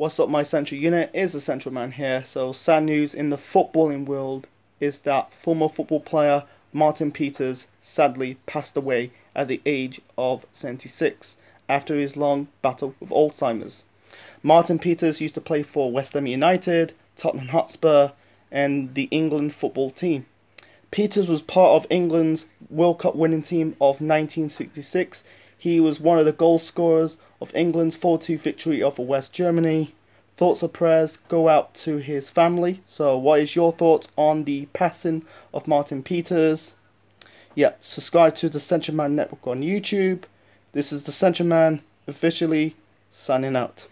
What's up, my central unit? Is the central man here. So, sad news in the footballing world is that former football player Martin Peters sadly passed away at the age of 76 after his long battle with Alzheimer's. Martin Peters used to play for West Ham United, Tottenham Hotspur, and the England football team. Peters was part of England's World Cup winning team of 1966 he was one of the goal scorers of England's 4-2 victory over West Germany. Thoughts or prayers go out to his family. So what is your thoughts on the passing of Martin Peters? Yeah, subscribe to the Central Man Network on YouTube. This is the Central Man officially signing out.